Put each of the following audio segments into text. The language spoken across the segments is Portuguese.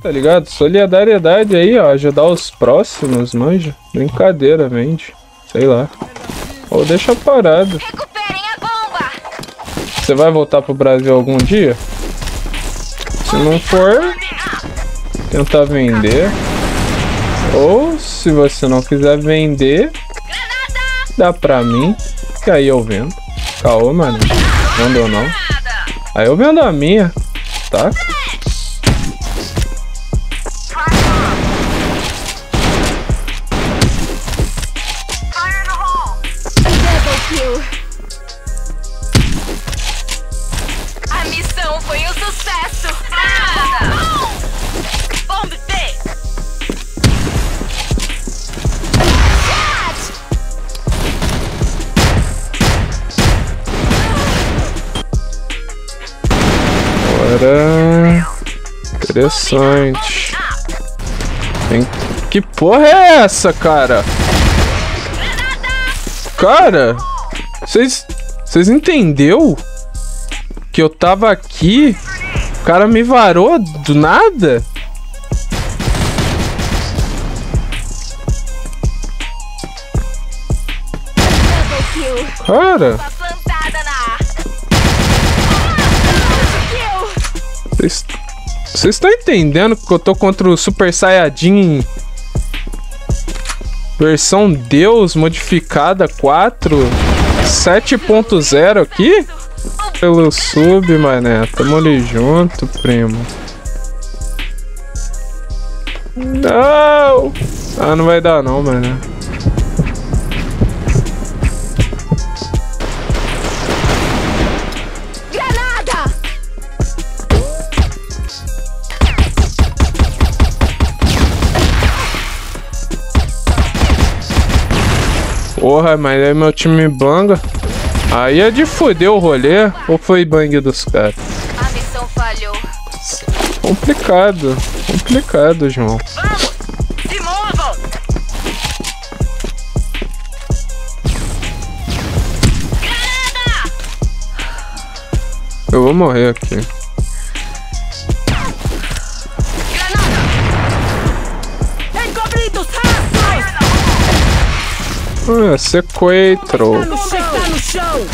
tá ligado? Solidariedade aí, ó. Ajudar os próximos, manja. Brincadeira, mente. Sei lá. Ou deixa parado. Você vai voltar pro Brasil algum dia? Se não for, tentar vender. Ou se você não quiser vender, dá pra mim, que aí eu vendo. Caô, mano. Vendo ou não. Aí eu vendo a minha, tá? Agora. Interessante. Que porra é essa, cara? Cara, vocês. Vocês entendeu? Que eu tava aqui, o cara me varou do nada? Cara, vocês. Estão entendendo que eu tô contra o Super Saiyajin versão Deus modificada 4 7.0 aqui? Pelo sub, mané. Tamo ali junto, primo. Não! Ah, não vai dar não, mané. Porra, mas aí meu time banga. Aí é de foder o rolê. Ou foi bang dos caras? A missão falhou. Complicado. Complicado, João. Vamos! Se movam! Granada! Eu vou morrer aqui. Ah, sequestro. Chão. Está no chão.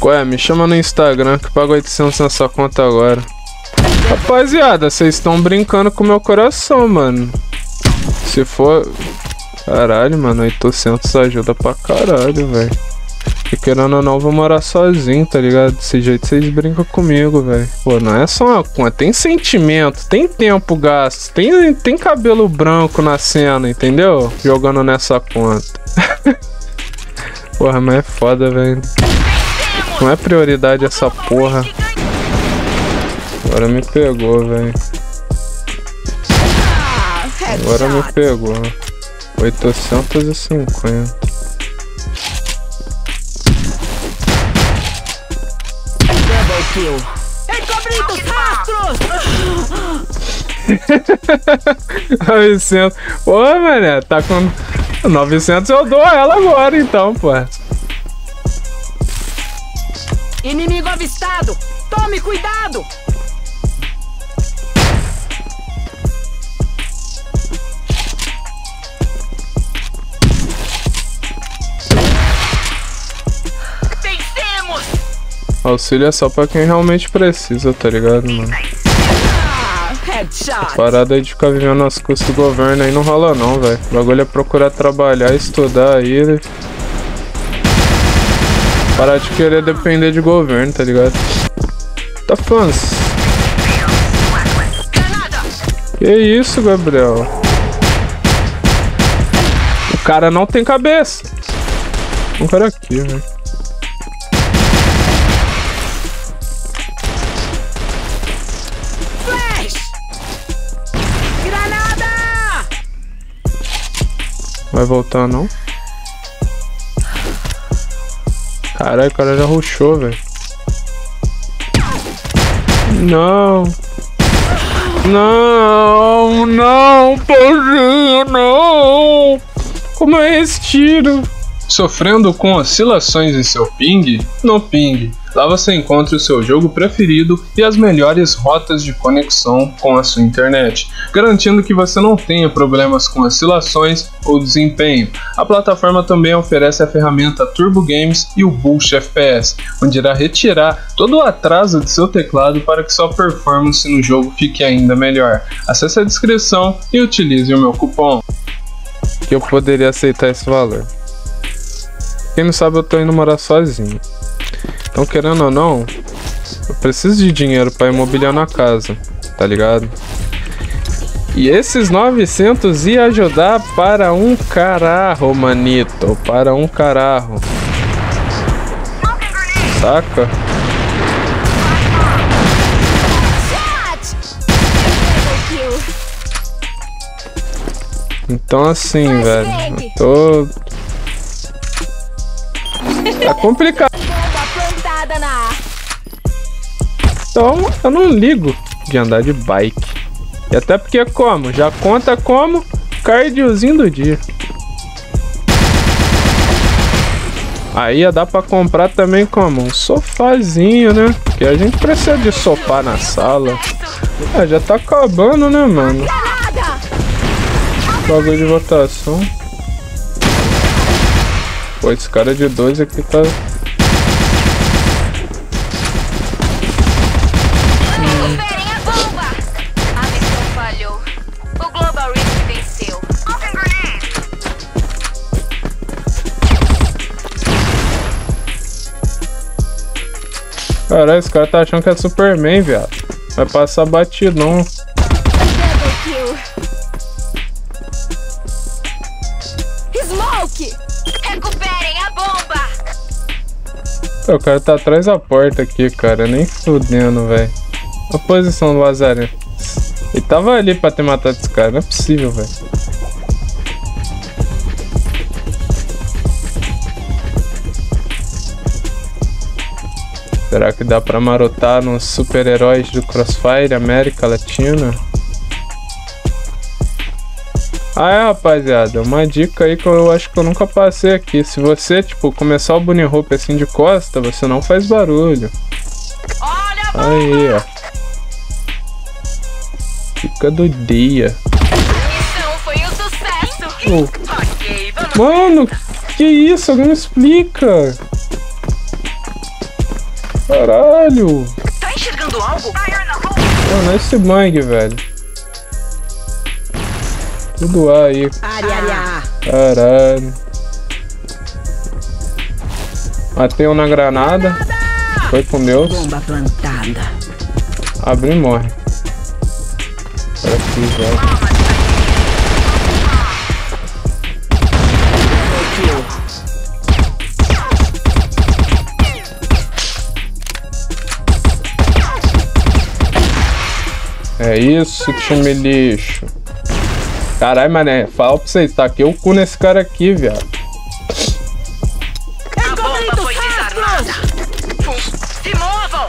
Ué, me chama no Instagram que pago 800 nessa conta agora. Rapaziada, vocês estão brincando com meu coração, mano. Se for. Caralho, mano, 800 ajuda pra caralho, velho. E querendo ou não, vou morar sozinho, tá ligado? Desse jeito vocês brincam comigo, velho. Pô, não é só uma conta, tem sentimento, tem tempo gasto, tem, tem cabelo branco na cena, entendeu? Jogando nessa conta. Porra, mas é foda, velho. Não é prioridade essa porra. Agora me pegou, velho. Agora me pegou. 850. Kill. Encobridos rastros. 900. Pô, mané, tá com 900 eu dou ela agora então, pô. Inimigo avistado. Tome cuidado. Auxílio é só pra quem realmente precisa, tá ligado, mano? Headshot. Parada aí de ficar vivendo as custas do governo aí não rola não, velho. O bagulho é procurar trabalhar, estudar aí. Parar de querer depender de governo, tá ligado? Tá fãs. Que isso, Gabriel? O cara não tem cabeça. Um cara aqui, velho. Vai voltar não? Caralho, o cara já rushou, velho. Não. Não, não, Paulinho, não. Como é esse tiro? Sofrendo com oscilações em seu ping? No Ping. Lá você encontra o seu jogo preferido e as melhores rotas de conexão com a sua internet, garantindo que você não tenha problemas com oscilações ou desempenho. A plataforma também oferece a ferramenta Turbo Games e o Boost FPS, onde irá retirar todo o atraso de seu teclado para que sua performance no jogo fique ainda melhor. Acesse a descrição e utilize o meu cupom. Que eu poderia aceitar esse valor. Quem não sabe, eu tô indo morar sozinho. Então, querendo ou não, eu preciso de dinheiro para imobiliar na casa, tá ligado? E esses 900 ia ajudar para um cararro, manito. Para um cararro. Saca? Então assim, velho. Eu tô. Tá complicado. Então eu não ligo de andar de bike. E até porque como? Já conta como cardiozinho do dia. Aí ia dar pra comprar também como? Um sofazinho, né? Porque a gente precisa de sofá na sala. Ah, já tá acabando, né, mano? Bagulho de votação. Pô, esse cara de dois aqui tá. Caralho, esse cara tá achando que é Superman, viado. Vai passar batidão. O cara tá atrás da porta aqui, cara. Nem fudendo, velho. A posição do Lazarento. Ele tava ali pra ter matado esse cara. Não é possível, velho. Será que dá pra marotar nos super-heróis do Crossfire América Latina? Ah, é, rapaziada, uma dica aí que eu acho que eu nunca passei aqui. Se você, tipo, começar o bunny hope assim de costa, você não faz barulho. Olha! Aí, ó. Fica do dia. Foi um vamos Mano, que isso? Alguém me explica. Caralho. Tá enxergando algo? Mano, esse bang, velho. Tudo A aí. Caralho. Matei um na granada. Foi com Deus. Bomba plantada. Abre e morre. Aqui, velho. É isso, time lixo. Caralho, mané, fala pra vocês, taquei o cu nesse cara aqui, viado. A bomba foi desarmada! Se movam!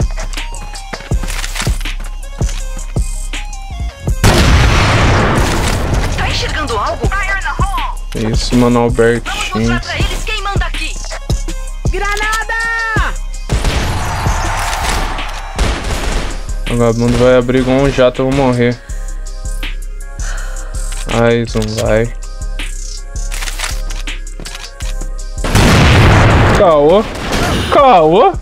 Tá enxergando algo? É isso, mano, Vamos Albertinho. mostrar pra eles quem manda aqui! Granada! O vagabundo vai abrir igual um jato, eu vou morrer. Mais um vai. Caô. Caô?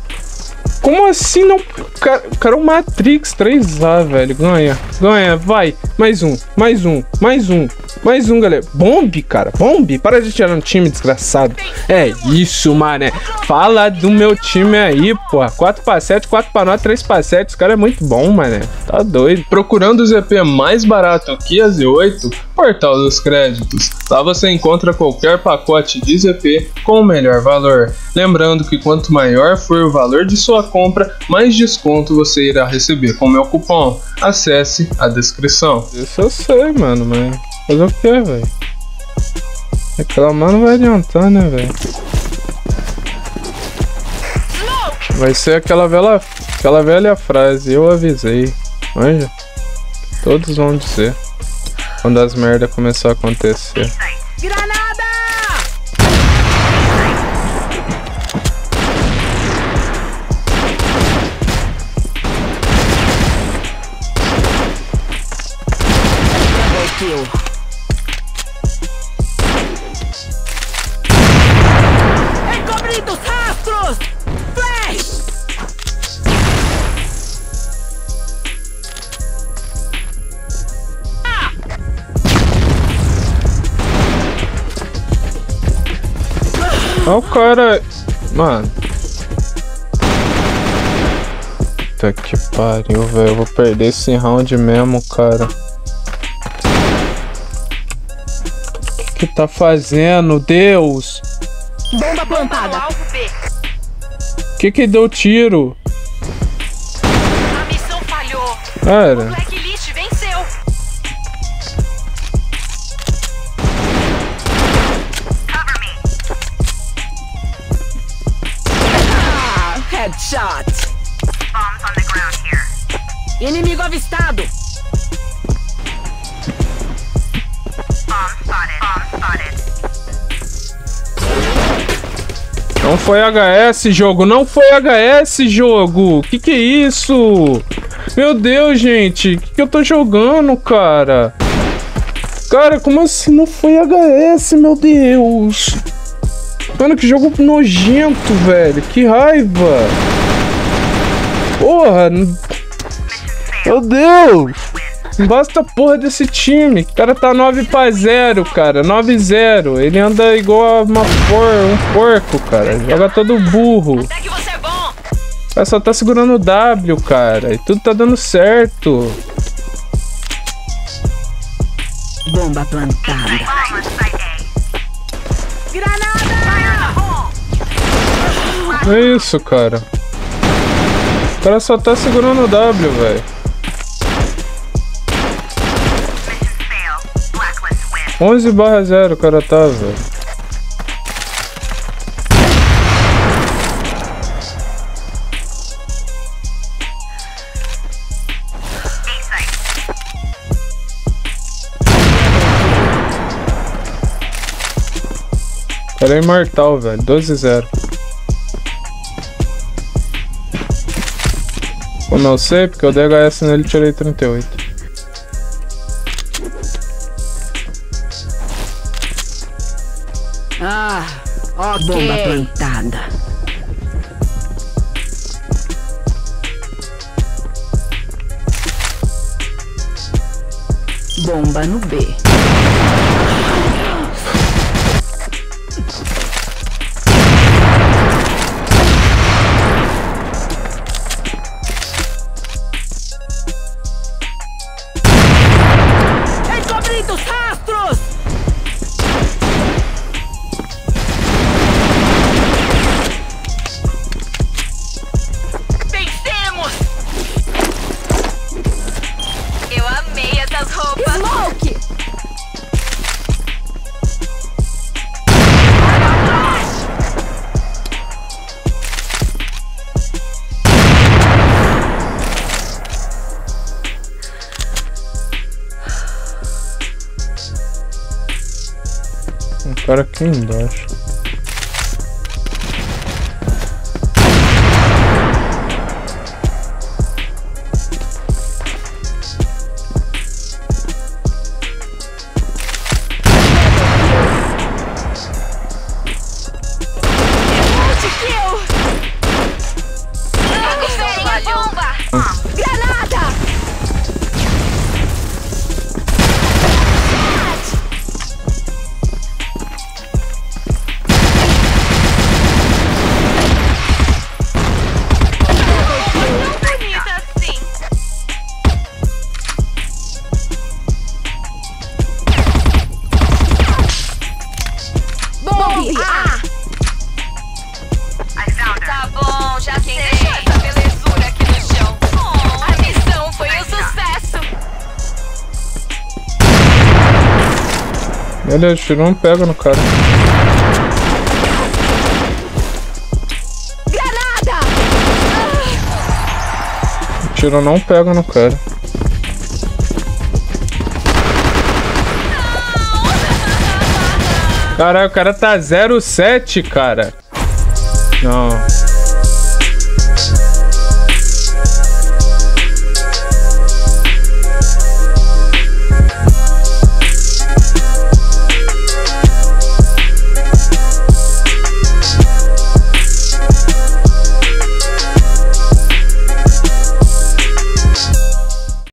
Como assim não. Cara, cara, o Matrix 3A, velho. Ganha, ganha, vai. Mais um, mais um, mais um, mais um, galera. Bombe, cara, bombe. Para de tirar no time, desgraçado. É isso, mané. Fala do meu time aí, pô. 4 para 7, 4 para 9, 3 para 7. Esse cara é muito bom, mané. Tá doido. Procurando o ZP mais barato que a Z8, Portal dos Créditos. Lá você encontra qualquer pacote de ZP com o melhor valor. Lembrando que quanto maior for o valor de sua compra, mais desconto você irá receber com meu cupom. Acesse a descrição. Isso eu sei, mano, mas Fazer o que, velho? Reclamar não vai adiantar, né, velho? Vai ser aquela velha, aquela velha frase, eu avisei. Manja? Todos vão dizer. Quando as merdas começar a acontecer. Granada! Kill. Encobrindo os rastros! Flash! Olha o cara. Mano. Puta que pariu, velho. Eu vou perder esse round mesmo, cara. O que tá fazendo? Deus! Bomba plantada. alvo B. O que que deu tiro? A missão falhou. Cara, Blacklist venceu. Cover me. Ah, headshot. Bombs on the ground here. Inimigo avistado. Bomb spotted. Bomb spotted. Não foi HS, jogo. Não foi HS, jogo. Que que é isso? Meu Deus, gente. Que, que eu tô jogando, cara? Cara, como assim não foi HS, meu Deus? Mano, que jogo nojento, velho. Que raiva. Porra. Meu Deus. Basta a porra desse time. O cara tá 9 pra 0, cara. 9-0. Ele anda igual a uma por... um porco, cara. Joga todo burro. Você é bom. O cara só tá segurando o W, cara. E tudo tá dando certo. Bomba plantada. Granada! É isso, cara. O cara só tá segurando o W, velho. 11 barra 0 o cara tá, velho. Cara é imortal, velho. 12 0 Como eu sei, porque eu dei HS nele e tirei 38. Ok. Bomba plantada. Bomba no B. cara aqui embaixo. Ele atirou um pega no cara. Granada! Tiro não pega no cara. Caralho, o cara tá 07, cara. Não.